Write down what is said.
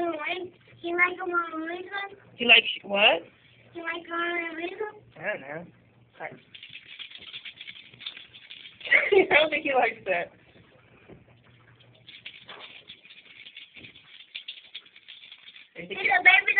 Mona Lisa? He like Mona Lisa? He likes what? He like Mona Lisa? I don't know. I don't think he likes that. He's It's a baby